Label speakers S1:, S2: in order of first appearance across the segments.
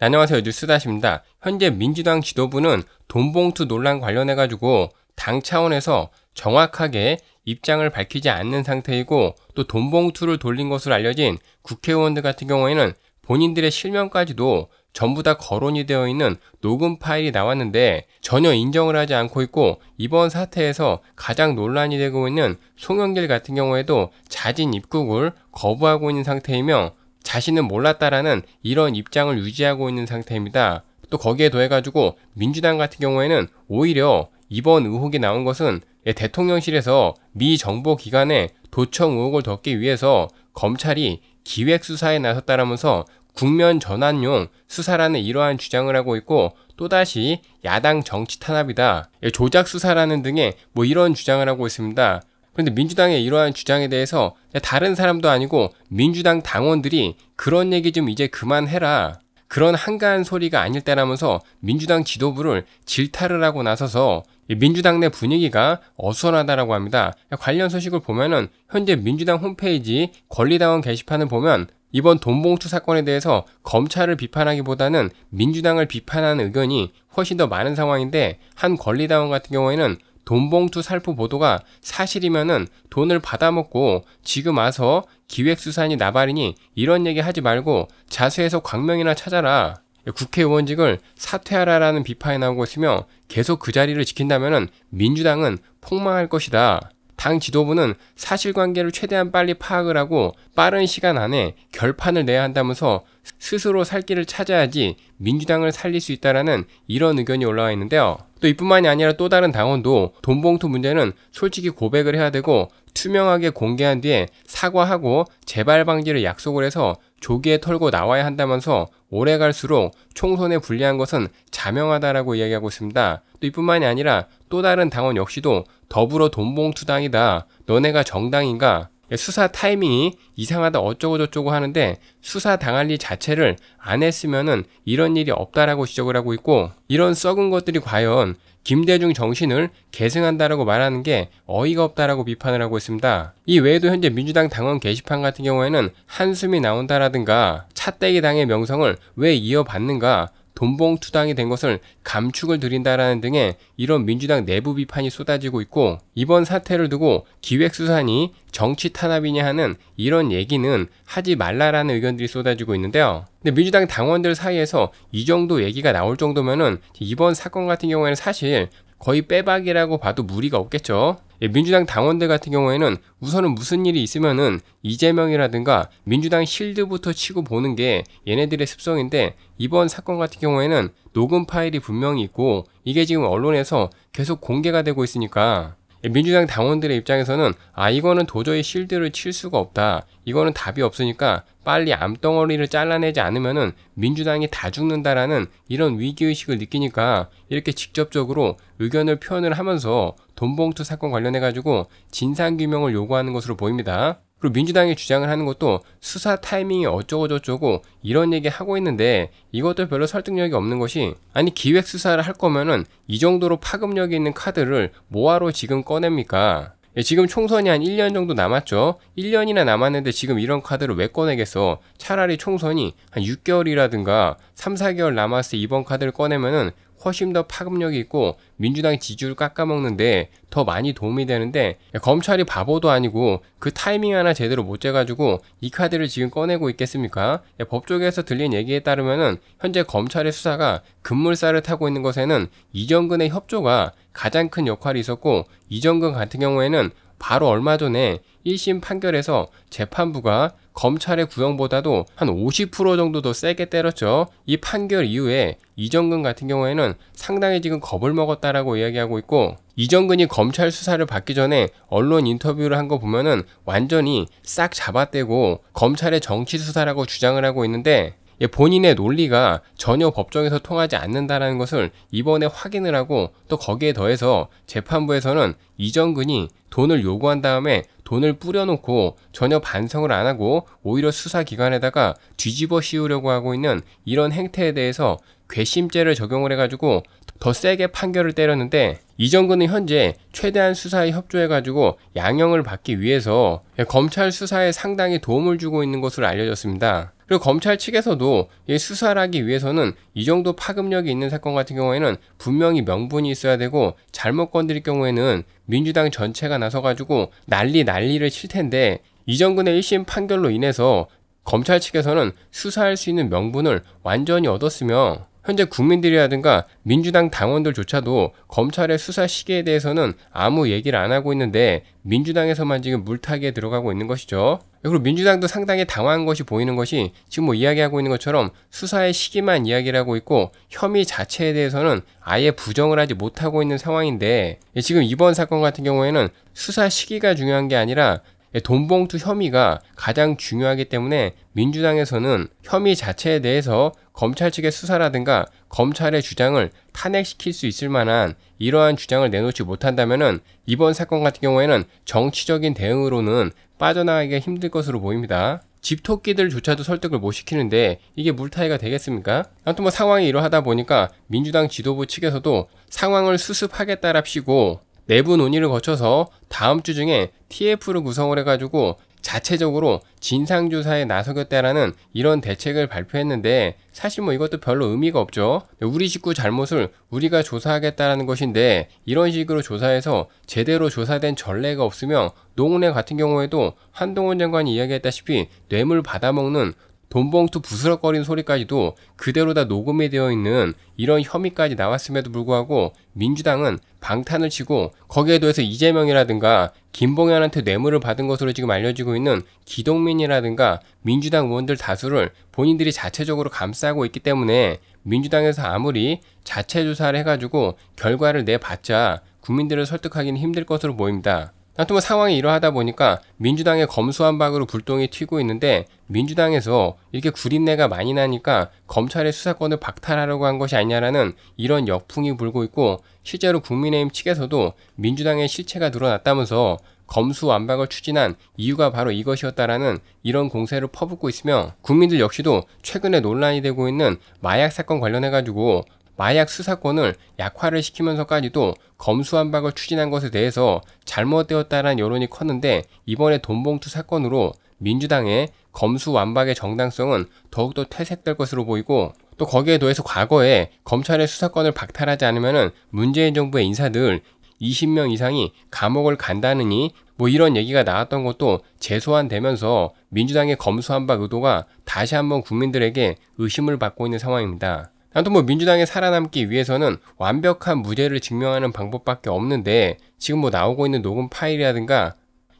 S1: 네, 안녕하세요. 뉴스다시입니다. 현재 민주당 지도부는 돈봉투 논란 관련해가지고 당 차원에서 정확하게 입장을 밝히지 않는 상태이고 또 돈봉투를 돌린 것으로 알려진 국회의원들 같은 경우에는 본인들의 실명까지도 전부 다 거론이 되어 있는 녹음 파일이 나왔는데 전혀 인정을 하지 않고 있고 이번 사태에서 가장 논란이 되고 있는 송영길 같은 경우에도 자진 입국을 거부하고 있는 상태이며 자신은 몰랐다라는 이런 입장을 유지하고 있는 상태입니다. 또 거기에 더해가지고 민주당 같은 경우에는 오히려 이번 의혹이 나온 것은 대통령실에서 미 정보 기관에 도청 의혹을 덮기 위해서 검찰이 기획 수사에 나섰다라면서 국면 전환용 수사라는 이러한 주장을 하고 있고 또다시 야당 정치 탄압이다. 조작 수사라는 등의 뭐 이런 주장을 하고 있습니다. 그런데 민주당의 이러한 주장에 대해서 다른 사람도 아니고 민주당 당원들이 그런 얘기 좀 이제 그만해라. 그런 한가한 소리가 아닐 때라면서 민주당 지도부를 질타를 하고 나서서 민주당 내 분위기가 어수선하다라고 합니다. 관련 소식을 보면은 현재 민주당 홈페이지 권리당원 게시판을 보면 이번 돈봉투 사건에 대해서 검찰을 비판하기보다는 민주당을 비판하는 의견이 훨씬 더 많은 상황인데 한 권리당원 같은 경우에는 돈봉투 살포 보도가 사실이면은 돈을 받아먹고 지금 와서 기획수산이 나발이니 이런 얘기 하지 말고 자수해서 광명이나 찾아라. 국회의원직을 사퇴하라라는 비판이 나오고 있으며 계속 그 자리를 지킨다면은 민주당은 폭망할 것이다. 당 지도부는 사실관계를 최대한 빨리 파악을 하고 빠른 시간 안에 결판을 내야 한다면서 스스로 살 길을 찾아야지 민주당을 살릴 수 있다라는 이런 의견이 올라와 있는데요. 또 이뿐만이 아니라 또 다른 당원도 돈봉투 문제는 솔직히 고백을 해야 되고 투명하게 공개한 뒤에 사과하고 재발 방지를 약속을 해서 조기에 털고 나와야 한다면서 오래 갈수록 총선에 불리한 것은 자명하다라고 이야기하고 있습니다. 또 이뿐만이 아니라 또 다른 당원 역시도 더불어 돈봉투당이다. 너네가 정당인가? 수사 타이밍이 이상하다 어쩌고 저쩌고 하는데 수사 당할 일 자체를 안 했으면은 이런 일이 없다라고 지적을 하고 있고 이런 썩은 것들이 과연 김대중 정신을 계승한다라고 말하는 게 어이가 없다라고 비판을 하고 있습니다. 이 외에도 현재 민주당 당원 게시판 같은 경우에는 한숨이 나온다라든가 차떼기 당의 명성을 왜 이어받는가 돈봉 투당이 된 것을 감축을 드린다라는 등의 이런 민주당 내부 비판이 쏟아지고 있고 이번 사태를 두고 기획수산이 정치 탄압이냐 하는 이런 얘기는 하지 말라라는 의견들이 쏟아지고 있는데요. 근데 민주당 당원들 사이에서 이 정도 얘기가 나올 정도면은 이번 사건 같은 경우에는 사실 거의 빼박이라고 봐도 무리가 없겠죠. 예, 민주당 당원들 같은 경우에는 우선은 무슨 일이 있으면은 이재명이라든가 민주당 실드부터 치고 보는 게 얘네들의 습성인데 이번 사건 같은 경우에는 녹음 파일이 분명히 있고 이게 지금 언론에서 계속 공개가 되고 있으니까 민주당 당원들의 입장에서는 아 이거는 도저히 실드를 칠 수가 없다. 이거는 답이 없으니까 빨리 암덩어리를 잘라내지 않으면은 민주당이 다 죽는다라는 이런 위기의식을 느끼니까 이렇게 직접적으로 의견을 표현을 하면서 돈봉투 사건 관련해 가지고 진상규명을 요구하는 것으로 보입니다. 그리고 민주당이 주장을 하는 것도 수사 타이밍이 어쩌고 저쩌고 이런 얘기 하고 있는데 이것도 별로 설득력이 없는 것이 아니 기획 수사를 할 거면은 이 정도로 파급력이 있는 카드를 뭐하러 지금 꺼냅니까? 예, 지금 총선이 한 1년 정도 남았죠. 1년이나 남았는데 지금 이런 카드를 왜 꺼내겠어? 차라리 총선이 한 6개월이라든가 3, 4개월 남았을 때 이번 카드를 꺼내면은 훨씬 더 파급력이 있고 민주당 지지율 깎아먹는데 더 많이 도움이 되는데 검찰이 바보도 아니고 그 타이밍 하나 제대로 못 재가지고 이 카드를 지금 꺼내고 있겠습니까? 법조계에서 들린 얘기에 따르면은 현재 검찰의 수사가 급물살을 타고 있는 것에는 이정근의 협조가 가장 큰 역할이 있었고 이정근 같은 경우에는 바로 얼마 전에 1심 판결에서 재판부가 검찰의 구형보다도 한 50% 정도 더 세게 때렸죠. 이 판결 이후에 이정근 같은 경우에는 상당히 지금 겁을 먹었다라고 이야기하고 있고 이정근이 검찰 수사를 받기 전에 언론 인터뷰를 한 거 보면은 완전히 싹 잡아떼고 검찰의 정치 수사라고 주장을 하고 있는데 본인의 논리가 전혀 법정에서 통하지 않는다라는 것을 이번에 확인을 하고 또 거기에 더해서 재판부에서는 이정근이 돈을 요구한 다음에 돈을 뿌려놓고 전혀 반성을 안 하고 오히려 수사기관에다가 뒤집어 씌우려고 하고 있는 이런 행태에 대해서 괘씸죄를 적용을 해가지고 더 세게 판결을 때렸는데 이정근은 현재 최대한 수사에 협조해가지고 양형을 받기 위해서 검찰 수사에 상당히 도움을 주고 있는 것으로 알려졌습니다. 그리고 검찰 측에서도 이 수사를 하기 위해서는 이 정도 파급력이 있는 사건 같은 경우에는 분명히 명분이 있어야 되고 잘못 건드릴 경우에는 민주당 전체가 나서가지고 난리 난리를 칠 텐데 이정근의 1심 판결로 인해서 검찰 측에서는 수사할 수 있는 명분을 완전히 얻었으며 현재 국민들이라든가 민주당 당원들조차도 검찰의 수사 시기에 대해서는 아무 얘기를 안 하고 있는데 민주당에서만 지금 물타기에 들어가고 있는 것이죠. 그리고 민주당도 상당히 당황한 것이 보이는 것이 지금 뭐 이야기하고 있는 것처럼 수사의 시기만 이야기를 하고 있고 혐의 자체에 대해서는 아예 부정을 하지 못하고 있는 상황인데 지금 이번 사건 같은 경우에는 수사 시기가 중요한 게 아니라 돈봉투 혐의가 가장 중요하기 때문에 민주당에서는 혐의 자체에 대해서 검찰 측의 수사라든가 검찰의 주장을 탄핵시킬 수 있을 만한 이러한 주장을 내놓지 못한다면은 이번 사건 같은 경우에는 정치적인 대응으로는 빠져나가기가 힘들 것으로 보입니다. 집토끼들조차도 설득을 못 시키는데 이게 물타기가 되겠습니까? 아무튼 뭐 상황이 이러하다 보니까 민주당 지도부 측에서도 상황을 수습하겠다랍시고 내부 논의를 거쳐서 다음 주 중에 TF를 구성을 해가지고 자체적으로 진상조사에 나서겠다라는 이런 대책을 발표했는데 사실 뭐 이것도 별로 의미가 없죠. 우리 식구 잘못을 우리가 조사하겠다라는 것인데 이런 식으로 조사해서 제대로 조사된 전례가 없으며 노웅래 같은 경우에도 한동훈 장관이 이야기했다시피 뇌물 받아먹는 돈봉투 부스럭거리는 소리까지도 그대로 다 녹음이 되어 있는 이런 혐의까지 나왔음에도 불구하고 민주당은 방탄을 치고 거기에 더해서 이재명이라든가 김봉현한테 뇌물을 받은 것으로 지금 알려지고 있는 기동민이라든가 민주당 의원들 다수를 본인들이 자체적으로 감싸고 있기 때문에 민주당에서 아무리 자체 조사를 해가지고 결과를 내봤자 국민들을 설득하기는 힘들 것으로 보입니다. 하여튼 뭐 상황이 이러하다 보니까 민주당의 검수한 박으로 불똥이 튀고 있는데 민주당에서 이렇게 구린내가 많이 나니까 검찰의 수사권을 박탈하려고 한 것이 아니냐라는 이런 역풍이 불고 있고 실제로 국민의힘 측에서도 민주당의 실체가 드러났다면서 검수완박을 추진한 이유가 바로 이것이었다라는 이런 공세를 퍼붓고 있으며 국민들 역시도 최근에 논란이 되고 있는 마약 사건 관련해 가지고 마약 수사권을 약화를 시키면서까지도 검수완박을 추진한 것에 대해서 잘못되었다라는 여론이 컸는데 이번에 돈봉투 사건으로 민주당의 검수완박의 정당성은 더욱더 퇴색될 것으로 보이고 또 거기에 더해서 과거에 검찰의 수사권을 박탈하지 않으면 문재인 정부의 인사들 20명 이상이 감옥을 간다느니 뭐 이런 얘기가 나왔던 것도 재소환되면서 민주당의 검수완박 의도가 다시 한번 국민들에게 의심을 받고 있는 상황입니다. 아무튼 뭐 민주당이 살아남기 위해서는 완벽한 무죄를 증명하는 방법밖에 없는데 지금 뭐 나오고 있는 녹음 파일이라든가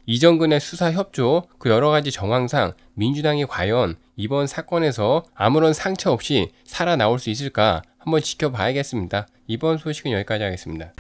S1: 이정근의 수사 협조 그 여러 가지 정황상 민주당이 과연 이번 사건에서 아무런 상처 없이 살아나올 수 있을까 한번 지켜봐야겠습니다. 이번 소식은 여기까지 하겠습니다.